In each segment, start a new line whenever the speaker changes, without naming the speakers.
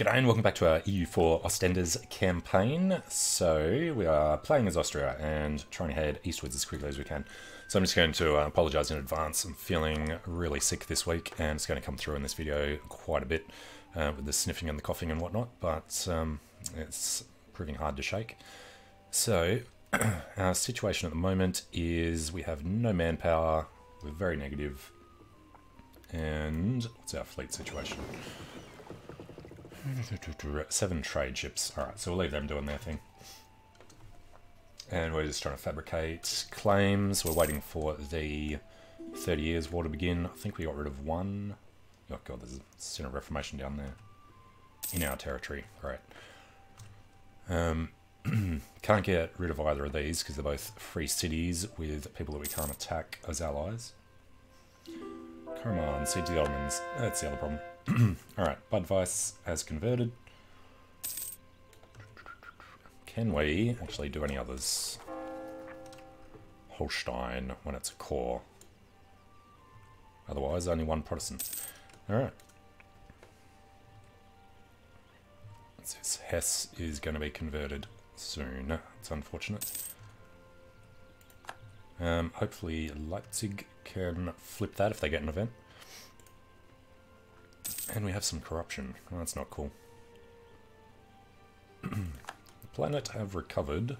G'day and welcome back to our EU4 Ostenders campaign. So we are playing as Austria and trying to head eastwards as quickly as we can. So I'm just going to uh, apologise in advance. I'm feeling really sick this week and it's going to come through in this video quite a bit uh, with the sniffing and the coughing and whatnot, but um, it's proving hard to shake. So our situation at the moment is we have no manpower, we're very negative. negative, and what's our fleet situation? Seven trade ships. Alright, so we'll leave them doing their thing. And we're just trying to fabricate claims. We're waiting for the 30 years war to begin. I think we got rid of one. Oh god, there's a Centre of Reformation down there. In our territory. Great. Um, can't get rid of either of these because they're both free cities with people that we can't attack as allies. Come on, siege the Ottomans. That's the other problem. Alright, Budweis has converted. Can we actually do any others? Holstein, when it's a core. Otherwise, only one Protestant. Alright. This Hesse is going to be converted soon. It's unfortunate. Um, hopefully Leipzig can flip that if they get an event. And we have some corruption. Oh, that's not cool. the Palatinate have recovered.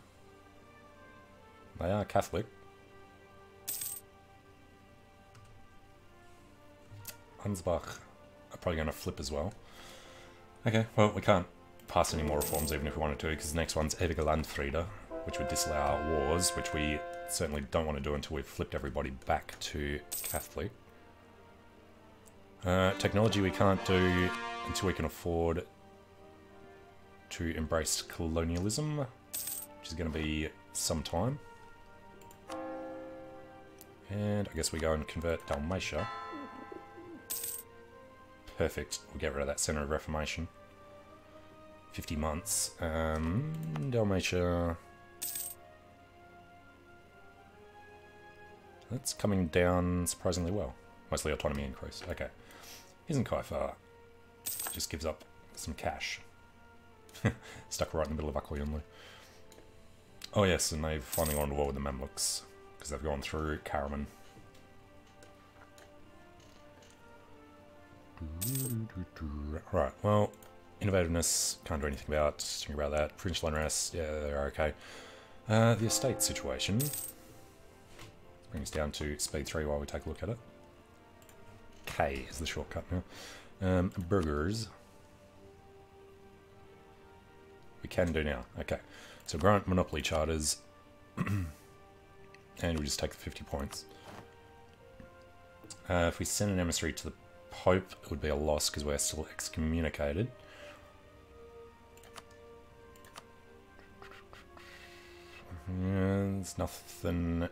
They are Catholic. Ansbach are probably going to flip as well. Okay, well, we can't pass any more reforms even if we wanted to, because the next one's Ewige Landfriede, which would disallow wars, which we certainly don't want to do until we've flipped everybody back to Catholic. Uh, technology we can't do until we can afford to embrace colonialism, which is going to be some time. And I guess we go and convert Dalmatia. Perfect. We'll get rid of that Centre of Reformation. 50 months. Um, Dalmatia... That's coming down surprisingly well. Mostly autonomy increase. Okay. Isn't quite far. Just gives up some cash. Stuck right in the middle of Akkoyunlu. Oh yes, and they've finally gone to war with the Mamluks. Because they've gone through Karaman. Right, well, innovativeness, can't do anything about, think about that. Provincial unrest, yeah, they're okay. Uh, the estate situation. Brings down to speed 3 while we take a look at it. K is the shortcut now. Um, burghers. We can do now. Okay. So grant monopoly charters. and we just take the 50 points. Uh, if we send an emissary to the Pope, it would be a loss because we're still excommunicated. there's nothing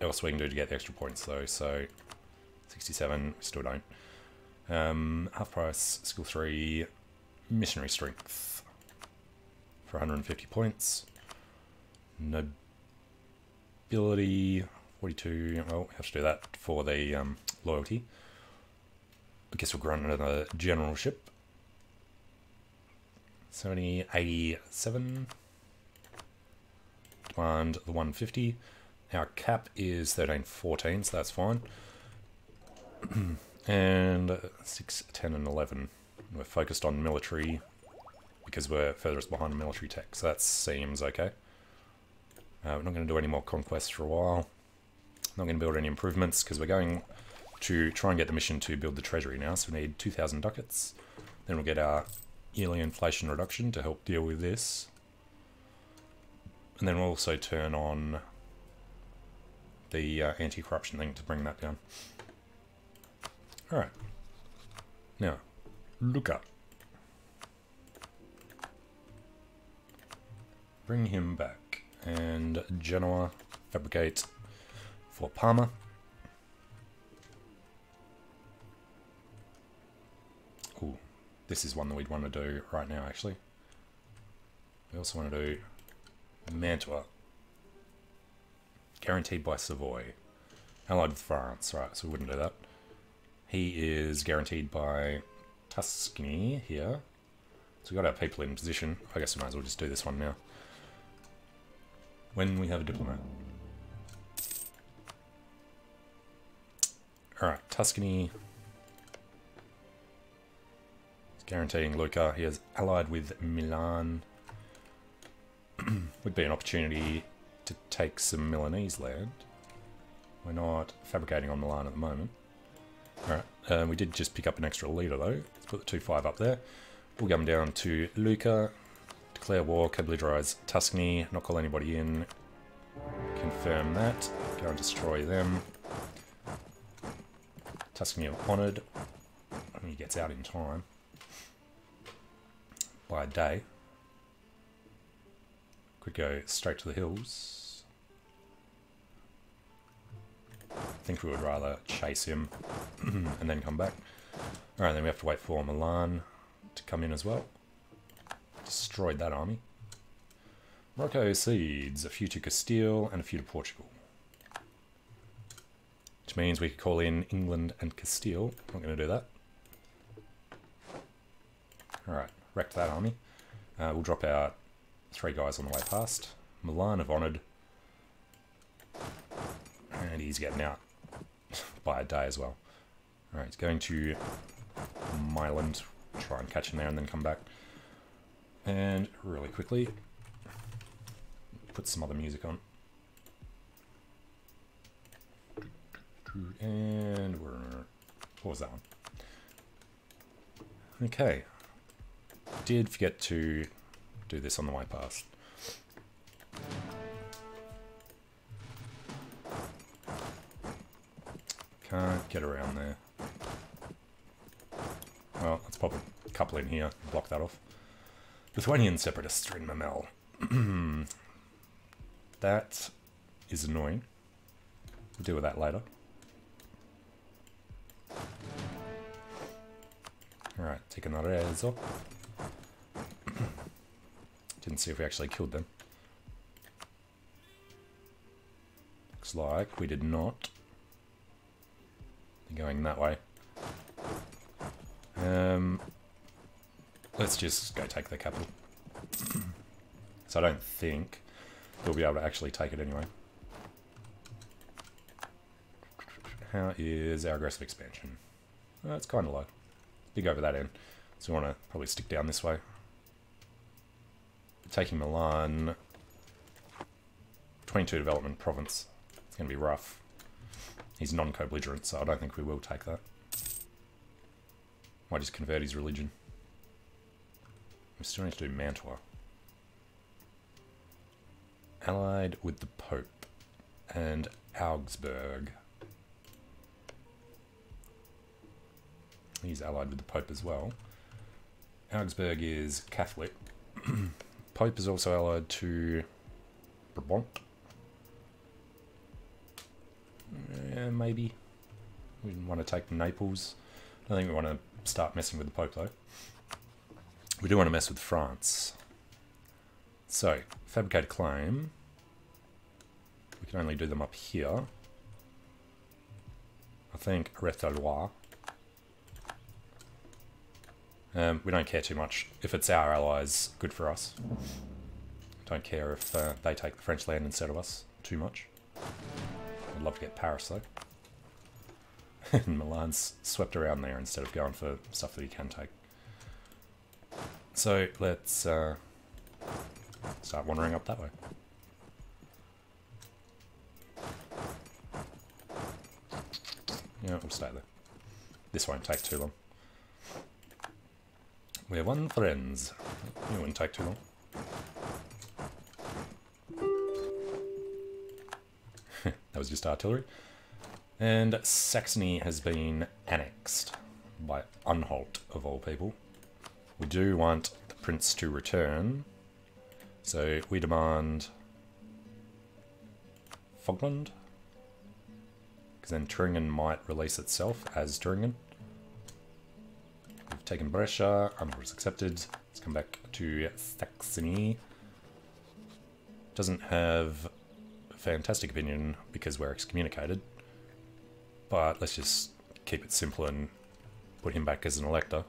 else we can do to get the extra points though, so 67, still don't. Um, half price, skill 3, missionary strength for 150 points. Nobility, 42, well, we have to do that for the um, loyalty. I guess we'll grant another generalship. 70, 87. Demand the 150. Our cap is 13, 14, so that's fine. and 6, 10, and 11. We're focused on military because we're furthest behind military tech, so that seems okay. Uh, we're not going to do any more conquests for a while. Not going to build any improvements because we're going to try and get the mission to build the treasury now, so we need 2,000 ducats. Then we'll get our yearly inflation reduction to help deal with this. And then we'll also turn on the uh, anti-corruption thing to bring that down. Alright. Now, look up. Bring him back. And Genoa, fabricate for Parma. Ooh, this is one that we'd want to do right now, actually. We also want to do Mantua. Guaranteed by Savoy. Allied with France, right, so we wouldn't do that. He is guaranteed by Tuscany here. So we've got our people in position. I guess we might as well just do this one now. When we have a diplomat. Alright, Tuscany. is guaranteeing Lucca. He is allied with Milan. Would be an opportunity to take some Milanese land. We're not fabricating on Milan at the moment. Alright, um, we did just pick up an extra leader though. Let's put the 2-5 up there. We'll come down to Lucca, declare war, co-belligerize Tuscany, not call anybody in, confirm that, go and destroy them. Tuscany are honoured, he gets out in time by a day. Could go straight to the hills. I think we would rather chase him and then come back. Alright, then we have to wait for Milan to come in as well. Destroyed that army. Morocco cedes a few to Castile and a few to Portugal. Which means we could call in England and Castile. Not going to do that. Alright, wrecked that army. Uh, we'll drop out three guys on the way past. Milan have honoured. And he's getting out by a day as well. Alright, he's going to Milan, try and catch him there and then come back. And really quickly, put some other music on. And we're... What was that one? Okay. Did forget to do this on the way past. Can't get around there. Well, let's pop a couple in here, block that off. Lithuanian separatists in Memel. that is annoying. We'll deal with that later. Alright, take taking Arezzo. Didn't see if we actually killed them. Looks like we did not. Going that way. Um, let's just go take the capital. so I don't think we'll be able to actually take it anyway. How is our aggressive expansion? Well, it's kind of low. Big over that end. So we want to probably stick down this way. Taking Milan. 22 development province. It's going to be rough. He's non-co-belligerent, so I don't think we will take that. Might just convert his religion. We still need to do Mantua. Allied with the Pope and Augsburg. He's allied with the Pope as well. Augsburg is Catholic. Pope is also allied to Brabant. Maybe. We want to take Naples. I don't think we want to start messing with the Pope though. We do want to mess with France. So, fabricate a claim. We can only do them up here. I think Rethelois. Um, we don't care too much. If it's our allies, good for us. Don't care if uh, they take the French land instead of us too much. I'd love to get Paris though. and Milan's swept around there instead of going for stuff that he can take. So let's uh, start wandering up that way. Yeah, we'll stay there. This won't take too long. We have one friends. It wouldn't take too long. that was just artillery. And Saxony has been annexed by Anhalt, of all people. We do want the prince to return. So we demand Vogtland. Because then Turingen might release itself as Turingen. We've taken Brescia, Armor is accepted. Let's come back to Saxony. Doesn't have fantastic opinion because we're excommunicated. But let's just keep it simple and put him back as an elector.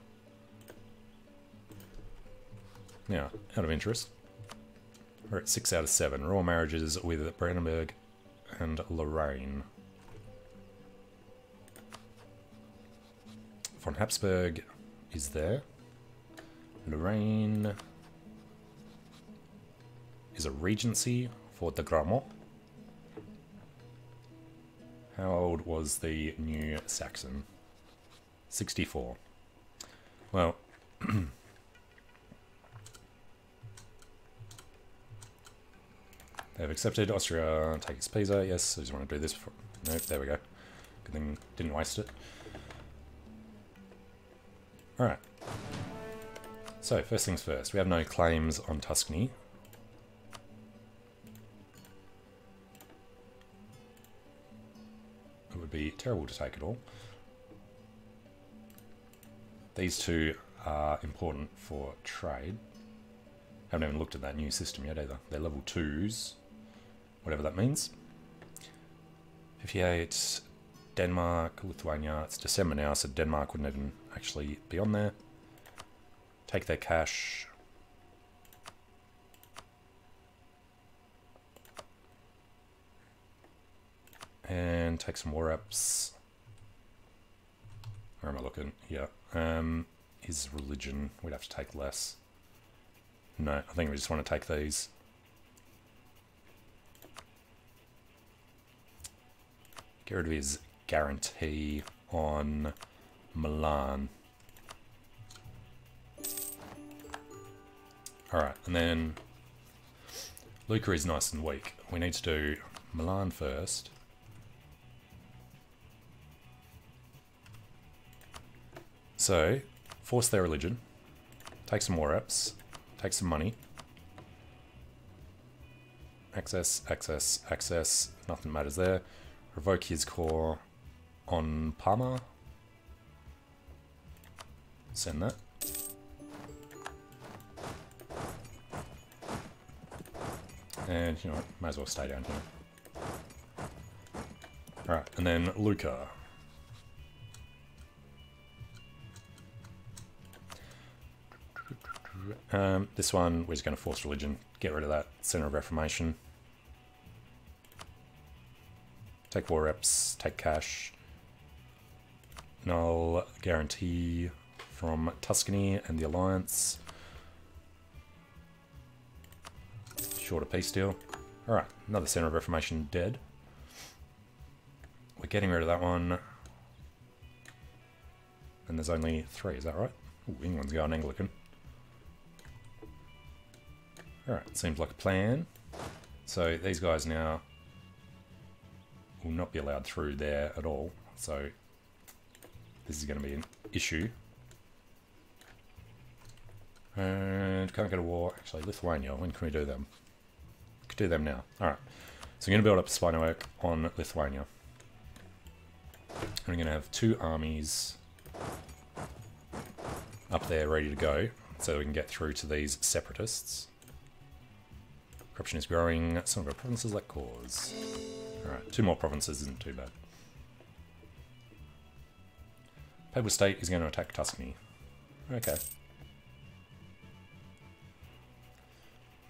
Now, out of interest, we're at 6 out of 7. Royal marriages with Brandenburg and Lorraine. Von Habsburg is there. Lorraine is a regency for the Gramont. How old was the new Saxon? 64. Well, they've accepted Austria, take its Pisa. Yes, I just want to do this. For, nope, there we go. Good thing didn't waste it. Alright. So, first things first, we have no claims on Tuscany. Would be terrible to take it all. These two are important for trade. Haven't even looked at that new system yet either. They're level 2s, whatever that means. 58, Denmark, Lithuania. It's December now, so Denmark wouldn't even actually be on there. Take their cash. And take some war reps. Where am I looking? Yeah. Um, his religion, we'd have to take less. No, I think we just want to take these. Get rid of his guarantee on Milan. Alright, and then Lucca is nice and weak. We need to do Milan first. So, force their religion, take some more reps, take some money. Access, access, access, nothing matters there. Revoke his core on Parma. Send that. And, you know what, might as well stay down here. Alright, and then Lucca. Um, this one, we're just going to force religion. Get rid of that Center of Reformation. Take war reps, take cash. Null guarantee from Tuscany and the Alliance. Shorter peace deal. Alright, another Center of Reformation dead. We're getting rid of that one. And there's only three, is that right? Ooh, England's going Anglican. Alright, seems like a plan. So these guys now will not be allowed through there at all. So this is going to be an issue. And can't go to war. Actually, Lithuania, when can we do them? We Could do them now. Alright. So I'm going to build up a spy network on Lithuania. I'm going to have two armies up there ready to go so we can get through to these separatists. Corruption is growing. Some of our provinces lack cause. Alright, two more provinces isn't too bad. Papal State is going to attack Tuscany. Okay.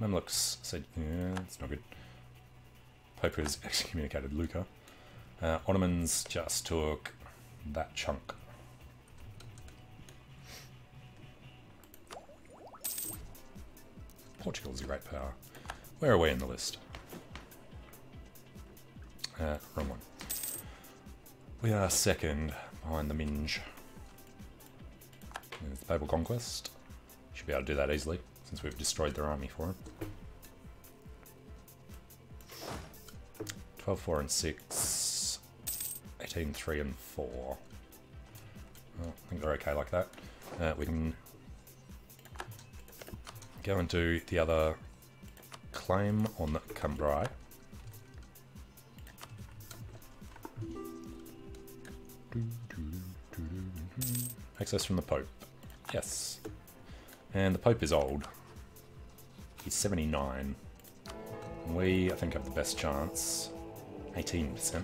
Mamluks said, yeah, it's not good. Pope has excommunicated Lucca. Uh, Ottomans just took that chunk. Portugal is a great power. Where are we in the list? Uh, wrong one. We are second behind the Ming. The Papal Conquest. Should be able to do that easily, since we've destroyed their army for them. 12, 4 and 6. 18, 3 and 4. Well, I think they're okay like that. Uh, we can go and do the other claim on Cambrai. Access from the Pope. Yes. And the Pope is old. He's 79. We, I think, have the best chance. 18%.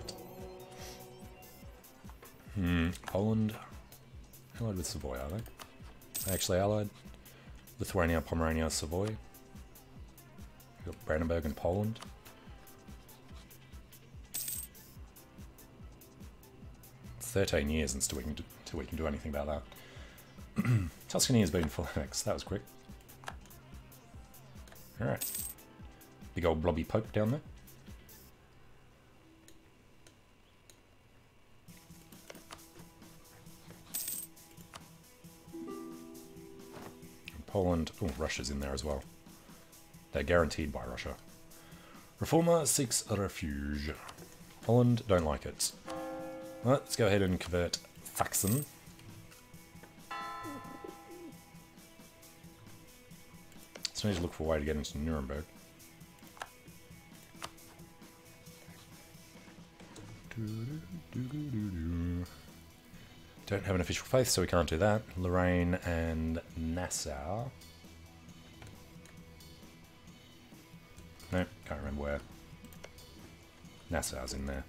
Hmm, Poland. Allied with Savoy, are they? Actually allied? Lithuania, Pomerania, Savoy. Got Brandenburg and Poland. Thirteen years until we can do, until we can do anything about that. Tuscany has been full X. That was quick. All right, big old blobby pope down there. Poland, oh, Russia's in there as well. They're guaranteed by Russia. Reformer seeks refuge. Holland don't like it. let's go ahead and convert Saxon. So I need to look for a way to get into Nuremberg. Don't have an official faith, so we can't do that. Lorraine and Nassau. Can't remember where. Nassau's in there.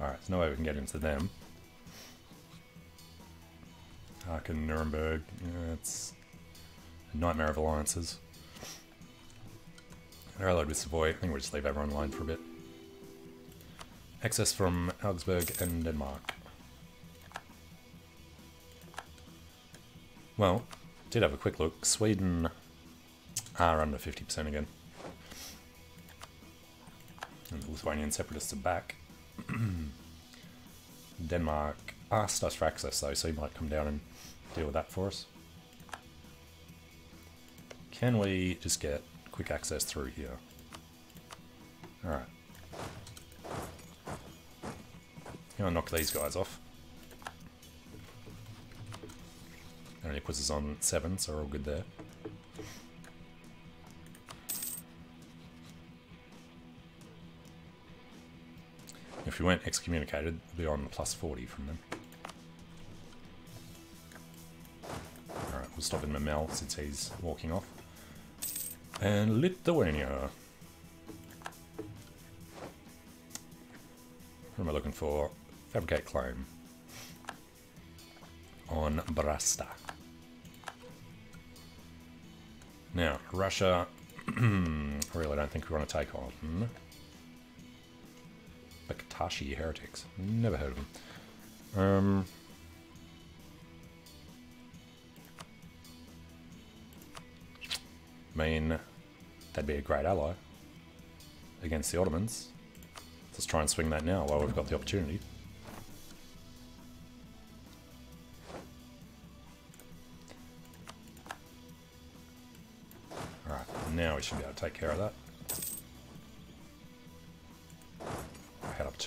Alright, there's no way we can get into them. Aachen, Nuremberg. Yeah, it's a nightmare of alliances. Allied with Savoy. I think we'll just leave everyone alone for a bit. Access from Augsburg and Denmark. Well, did have a quick look. Sweden are under 50% again. And the Lithuanian separatists are back. Denmark ah, asked us for access though, so he might come down and deal with that for us. Can we just get quick access through here? Alright. Gonna knock these guys off. Only puts us on 7, so we're all good there. If we weren't excommunicated, we'll be on plus 40 from them. Alright, we'll stop in Memel since he's walking off. And Lithuania. What am I looking for? Fabricate claim. On Brasta. Now, Russia, really don't think we want to take on. Bektashi heretics. Never heard of them. Um, I mean, that'd be a great ally against the Ottomans. Let's try and swing that now while we've got the opportunity. Alright, now we should be able to take care of that.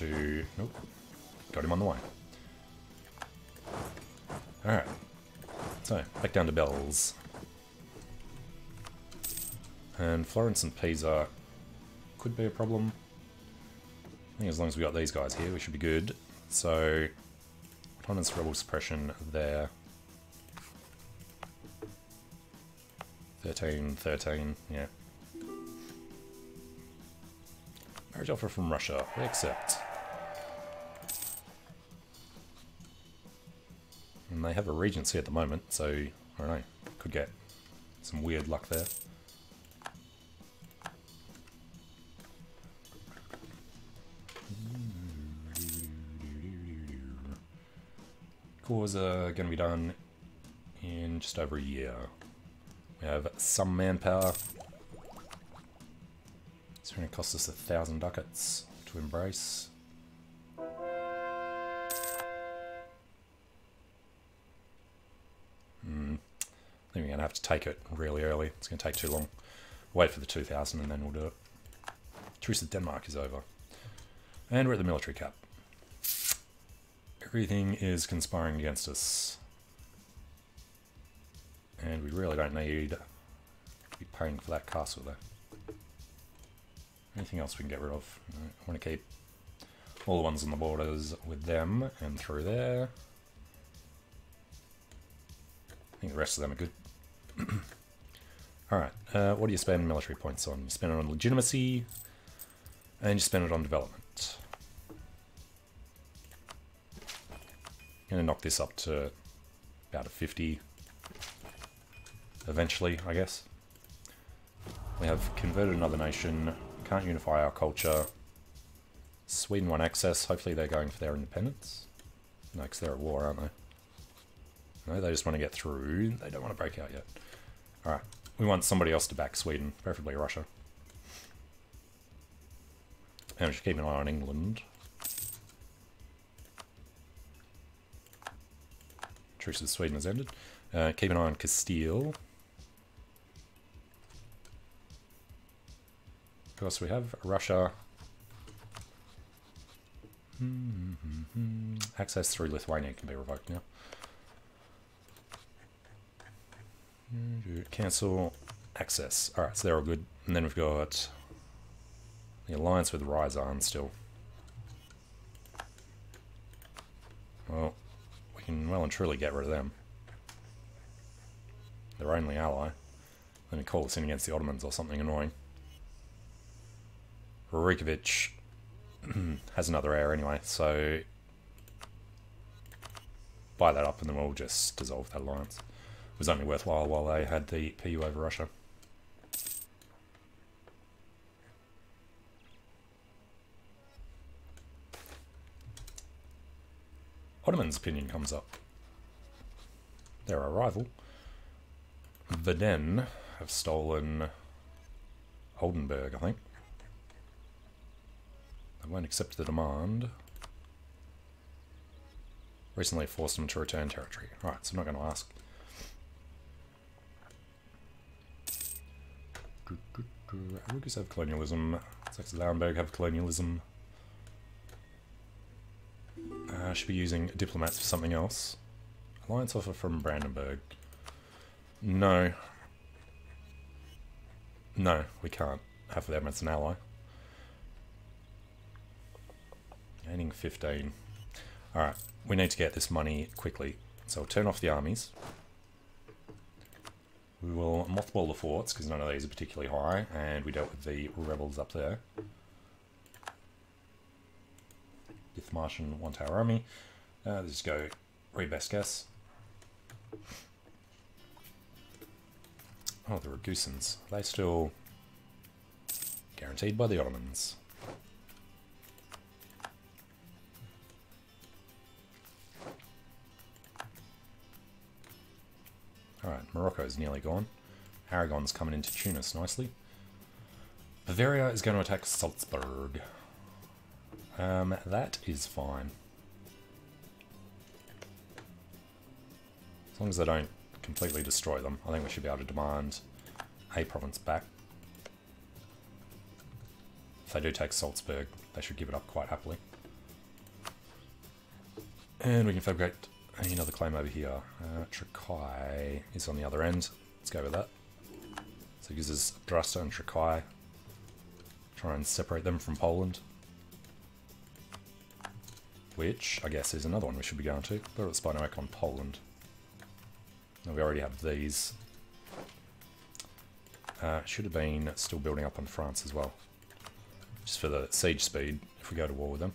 To... Nope. Got him on the way. Alright. So, back down to Bells. And Florence and Pisa could be a problem. I think as long as we got these guys here, we should be good. So, Autonomous Rebel Suppression there. 13, 13, yeah. Marriage offer from Russia. We accept. And they have a regency at the moment, so I don't know. Could get some weird luck there. Cores are going to be done in just over a year. We have some manpower. It's going to cost us a thousand ducats to embrace. Have to take it really early. It's going to take too long. Wait for the 2000 and then we'll do it. Truce with Denmark is over. And we're at the military cap. Everything is conspiring against us. And we really don't need to be paying for that castle though. Anything else we can get rid of? I want to keep all the ones on the borders with them and through there. I think the rest of them are good. Alright, uh, what do you spend military points on? You spend it on legitimacy, and you spend it on development. To knock this up to about a 50. Eventually, I guess. We have converted another nation. Can't unify our culture. Sweden won access. Hopefully they're going for their independence. No, because they're at war, aren't they? No, they just want to get through. They don't want to break out yet. Alright. We want somebody else to back Sweden, preferably Russia. And we should keep an eye on England. Truce with Sweden has ended. Uh, keep an eye on Castile. Of course, we have Russia. Mm -hmm. Access through Lithuania can be revoked now. Cancel access. Alright, so they're all good. And then we've got the alliance with Ryazan still. Well, we can well and truly get rid of them. Their only ally. Me call us in against the Ottomans or something annoying. Reykjavik has another heir anyway, so buy that up and then we'll just dissolve that alliance. Was only worthwhile while they had the PU over Russia. Ottoman's opinion comes up. Their arrival. Veden have stolen Oldenburg, I think. They won't accept the demand. Recently forced them to return territory. Right, so I'm not going to ask. Arugis have colonialism. Saxe-Lauenburg have colonialism. Uh, should be using diplomats for something else. Alliance offer from Brandenburg. No. No, we can't have them as an ally. Gaining 15. Alright, we need to get this money quickly. So we'll turn off the armies. We will mothball the forts, because none of these are particularly high, and we dealt with the rebels up there. Dithmarschen one tower army. Uh, let's just go best guess. Oh, the Ragusans. Are they still guaranteed by the Ottomans? Alright, Morocco's nearly gone. Aragon's coming into Tunis nicely. Bavaria is going to attack Salzburg. Um, that is fine. As long as they don't completely destroy them, I think we should be able to demand a province back. If they do take Salzburg, they should give it up quite happily. And we can fabricate another claim over here. Uh, Trakai is on the other end. Let's go with that. So it gives us Drasta and Trakai. Try and separate them from Poland. Which, I guess, is another one we should be going to. But it's Spinoak on Poland. Now we already have these. Uh, should have been still building up on France as well. Just for the siege speed, if we go to war with them.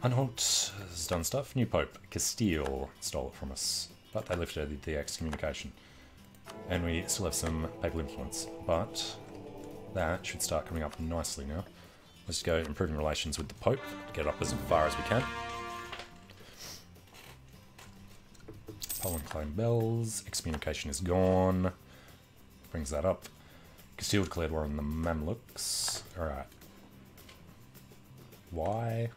Anhalt has done stuff. New Pope, Castile, stole it from us. But they lifted the excommunication. And we still have some papal influence. But that should start coming up nicely now. Let's go improving relations with the Pope. Get it up as far as we can. Poland claim bells. Excommunication is gone. Brings that up. Castile declared war on the Mamluks. Alright. Why?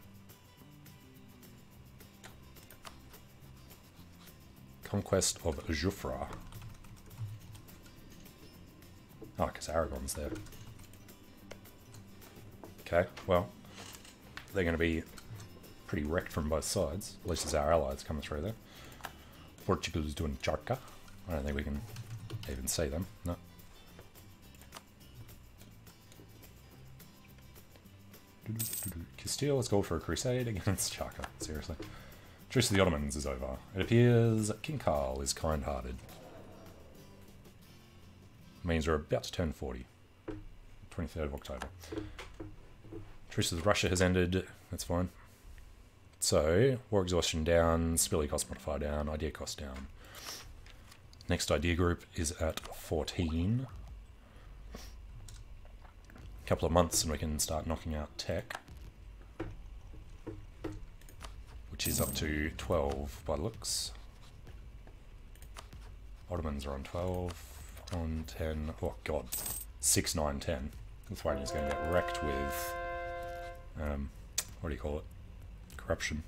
Conquest of Jufra. Ah, oh, because Aragon's there. Okay, well, they're going to be pretty wrecked from both sides. At least as our allies coming through there. Portugal is doing Charca. I don't think we can even see them. No. Castile, let's go for a crusade against Charca. Seriously. Truce of the Ottomans is over. It appears King Carl is kind-hearted. Means we're about to turn 40. 23rd of October. Truce with Russia has ended. That's fine. So, war exhaustion down, spilly cost modifier down, idea cost down. Next idea group is at 14. A couple of months and we can start knocking out tech. Which is up to 12 by looks. Ottomans are on 12, on 10, oh god, 6, 9, 10. Lithuania's going to get wrecked with, um, what do you call it? Corruption.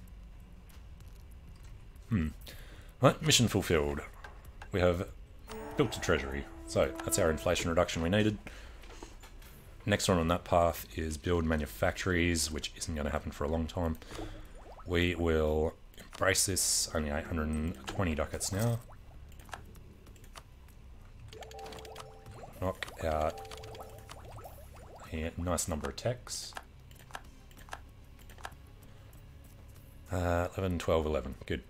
Hmm. Right, mission fulfilled. We have built a treasury. So, that's our inflation reduction we needed. Next one on that path is build manufactories, which isn't going to happen for a long time. We will embrace this, only 820 ducats now. Knock out a nice number of techs. Uh, 11, 12, 11, good.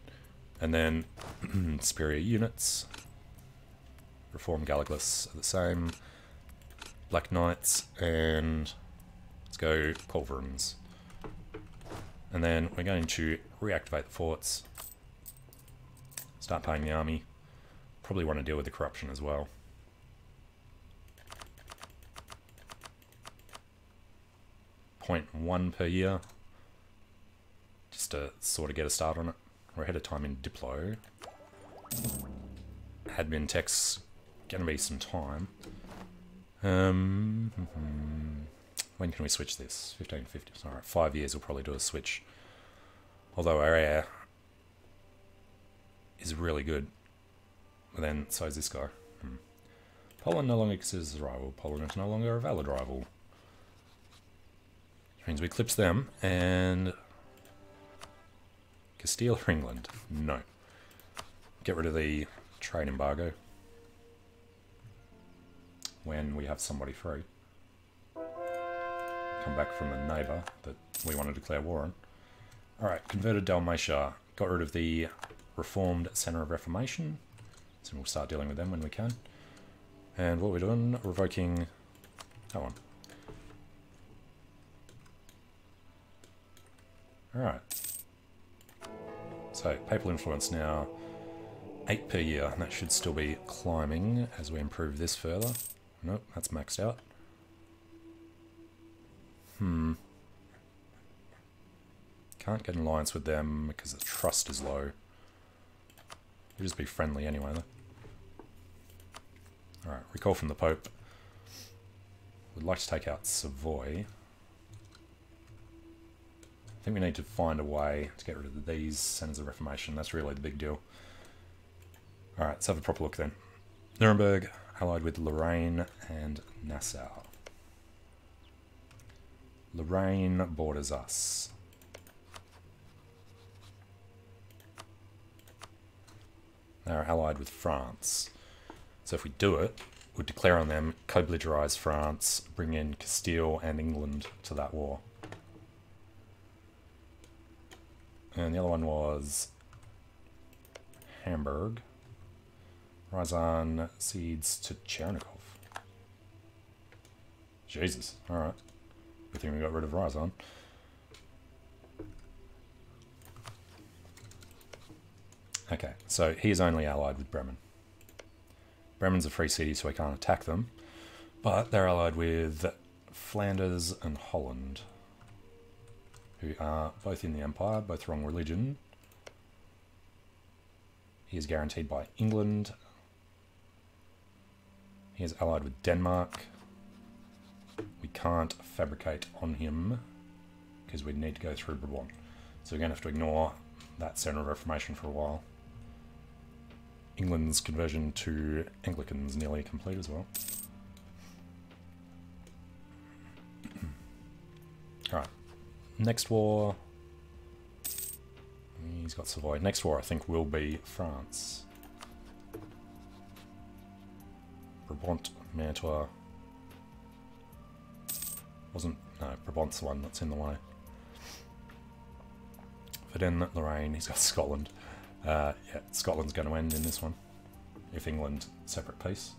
And then superior units. Reform Gallegos are the same. Black Knights and let's go Culverins. And then we're going to reactivate the forts. Start paying the army. Probably want to deal with the corruption as well. Point one per year. Just to sort of get a start on it. We're ahead of time in Diplo. Admin tech's gonna be some time. Um, when can we switch this? 1550. Alright, five years we'll probably do a switch. Although our heir is really good. But then, so is this guy. Hmm. Poland no longer considers as a rival. Poland is no longer a valid rival. Which means we eclipse them, and... Castile or England? No. Get rid of the trade embargo when we have somebody free. Come back from a neighbour that we want to declare war on. Alright, converted Dalmatia. Got rid of the Reformed Centre of Reformation. So we'll start dealing with them when we can. And what we're doing, revoking that one. Alright. So, papal influence now, 8 per year. And that should still be climbing as we improve this further. Nope, that's maxed out. Hmm. Can't get an alliance with them because the trust is low. We'll just be friendly anyway, though. Alright, recall from the Pope. We'd like to take out Savoy. I think we need to find a way to get rid of these centers of reformation. That's really the big deal. Alright, let's have a proper look then. Nuremberg, allied with Lorraine and Nassau. Lorraine borders us. They're allied with France. So if we do it, we'd declare on them, co-belligerize France, bring in Castile and England to that war. And the other one was Hamburg. Ryazan cedes to Chernigov. Jesus, alright. Good thing we got rid of Ryazan. Okay, so he is only allied with Bremen. Bremen's a free city, so we can't attack them. But they're allied with Flanders and Holland, who are both in the Empire, both wrong religion. He is guaranteed by England he is allied with Denmark. We can't fabricate on him because we need to go through Brabant. So we're going to have to ignore that centre of Reformation for a while. England's conversion to Anglicans nearly complete as well. Alright. Next war... He's got Savoy. Next war, I think, will be France. Brabant, Mantua. Wasn't, no, Brabant's one that's in the way. Verdun, Lorraine, he's got Scotland. Uh, yeah, Scotland's going to end in this one. If England, separate peace.